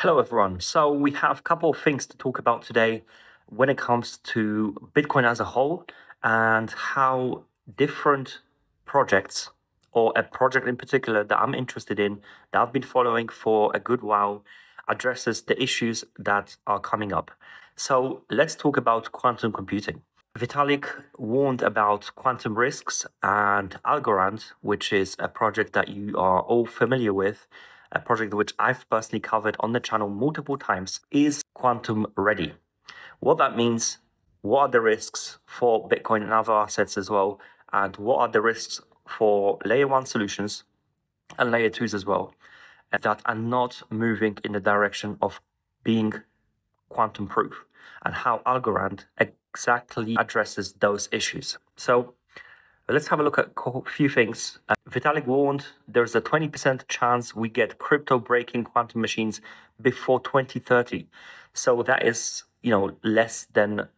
Hello, everyone. So, we have a couple of things to talk about today when it comes to Bitcoin as a whole and how different projects, or a project in particular that I'm interested in, that I've been following for a good while, addresses the issues that are coming up. So, let's talk about quantum computing. Vitalik warned about quantum risks, and Algorand, which is a project that you are all familiar with, a project which I've personally covered on the channel multiple times, is quantum ready. What that means, what are the risks for Bitcoin and other assets as well, and what are the risks for layer one solutions and layer twos as well that are not moving in the direction of being quantum proof, and how Algorand exactly addresses those issues. So let's have a look at a few things. Uh, Vitalik warned there's a 20% chance we get crypto breaking quantum machines before 2030. So that is, you know, less than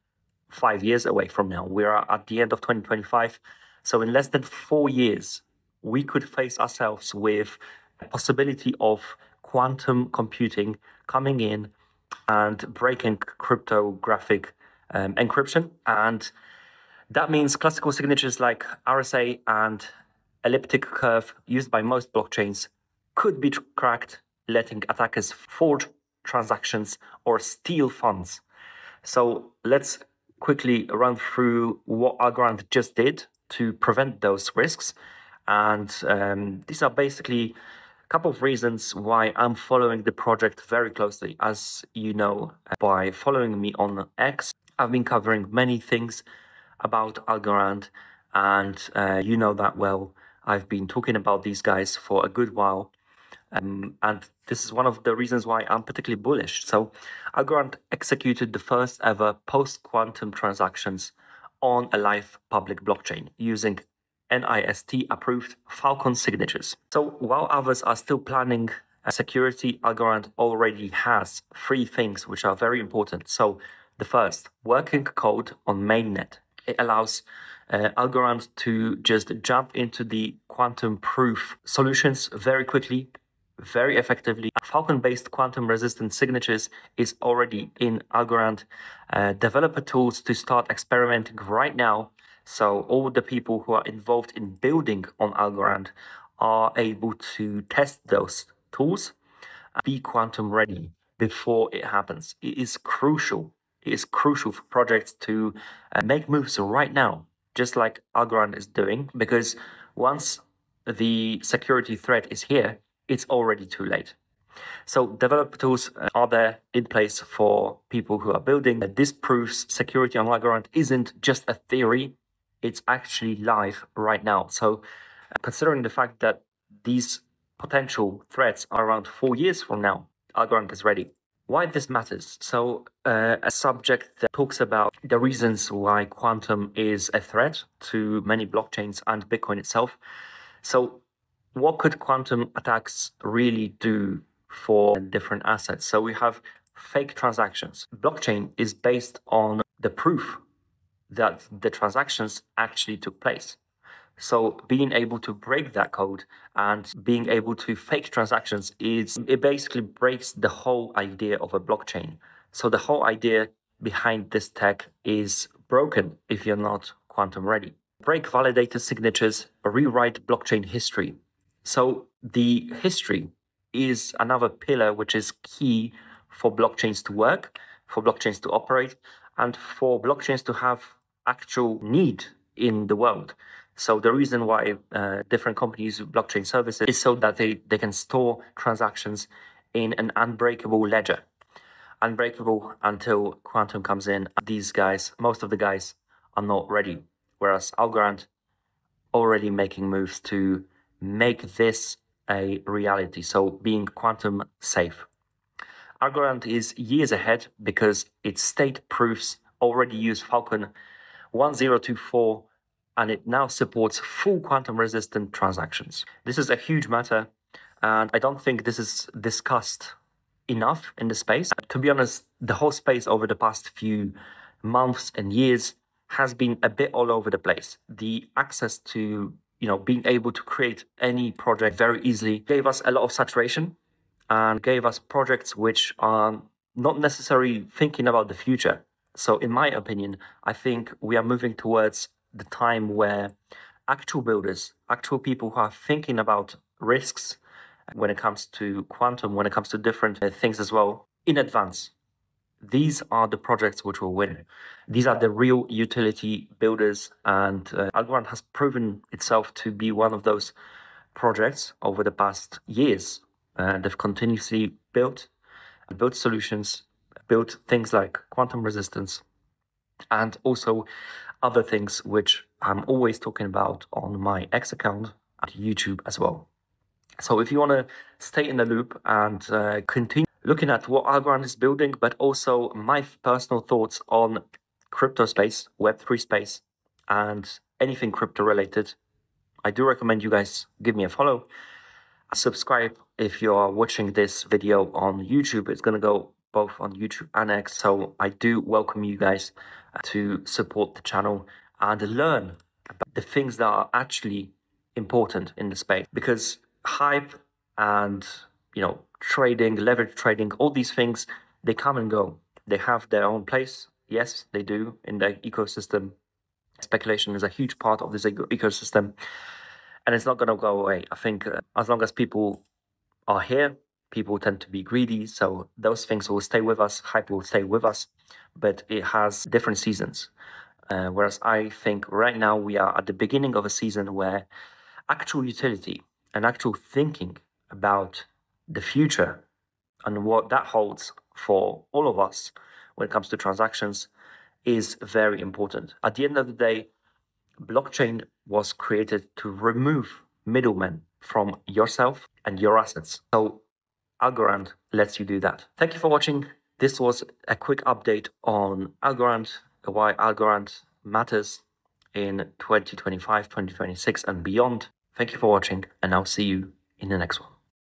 five years away from now. We're at the end of 2025. So in less than four years, we could face ourselves with a possibility of quantum computing coming in and breaking cryptographic um, encryption. And that means classical signatures like RSA and elliptic curve used by most blockchains could be cracked, letting attackers forge transactions or steal funds. So let's quickly run through what Algorand just did to prevent those risks. And um, these are basically a couple of reasons why I'm following the project very closely. As you know, by following me on X, I've been covering many things about Algorand, and uh, you know that well. I've been talking about these guys for a good while, um, and this is one of the reasons why I'm particularly bullish. So, Algorand executed the first ever post quantum transactions on a live public blockchain using NIST approved Falcon signatures. So, while others are still planning security, Algorand already has three things which are very important. So, the first, working code on mainnet. It allows uh, Algorand to just jump into the quantum proof solutions very quickly, very effectively. Falcon based quantum resistant signatures is already in Algorand. Uh, developer tools to start experimenting right now. So, all the people who are involved in building on Algorand are able to test those tools, be quantum ready before it happens. It is crucial is crucial for projects to uh, make moves right now, just like Algorand is doing, because once the security threat is here, it's already too late. So developer tools uh, are there in place for people who are building. This proves security on Algorand isn't just a theory, it's actually live right now. So uh, considering the fact that these potential threats are around four years from now, Algorand is ready why this matters. So, uh, a subject that talks about the reasons why quantum is a threat to many blockchains and Bitcoin itself. So, what could quantum attacks really do for different assets? So, we have fake transactions. Blockchain is based on the proof that the transactions actually took place. So being able to break that code and being able to fake transactions is it basically breaks the whole idea of a blockchain. So the whole idea behind this tech is broken if you're not quantum ready. Break validated signatures, rewrite blockchain history. So the history is another pillar which is key for blockchains to work, for blockchains to operate, and for blockchains to have actual need in the world. So the reason why uh, different companies use blockchain services is so that they, they can store transactions in an unbreakable ledger. Unbreakable until quantum comes in. These guys, most of the guys, are not ready. Whereas Algorand already making moves to make this a reality. So being quantum safe. Algorand is years ahead because its state proofs already use Falcon 1024 and it now supports full quantum resistant transactions. This is a huge matter, and I don't think this is discussed enough in the space. To be honest, the whole space over the past few months and years has been a bit all over the place. The access to you know being able to create any project very easily gave us a lot of saturation and gave us projects which are not necessarily thinking about the future. So, in my opinion, I think we are moving towards the time where actual builders, actual people who are thinking about risks when it comes to quantum, when it comes to different uh, things as well, in advance. These are the projects which will win. These are the real utility builders, and uh, Algorand has proven itself to be one of those projects over the past years. And uh, they've continuously built, built solutions, built things like quantum resistance, and also other things which I'm always talking about on my X account and YouTube as well. So if you want to stay in the loop and uh, continue looking at what Algorand is building, but also my personal thoughts on crypto space, Web3 space, and anything crypto related, I do recommend you guys give me a follow. Subscribe if you are watching this video on YouTube. It's going to go both on YouTube and X. So I do welcome you guys to support the channel and learn about the things that are actually important in the space. Because hype and you know trading leverage trading all these things they come and go. They have their own place. Yes they do in the ecosystem. Speculation is a huge part of this ecosystem. And it's not going to go away. I think uh, as long as people are here people tend to be greedy so those things will stay with us hype will stay with us but it has different seasons uh, whereas I think right now we are at the beginning of a season where actual utility and actual thinking about the future and what that holds for all of us when it comes to transactions is very important. At the end of the day, blockchain was created to remove middlemen from yourself and your assets. So Algorand lets you do that. Thank you for watching. This was a quick update on Algorand why Algorand matters in 2025, 2026, and beyond. Thank you for watching, and I'll see you in the next one.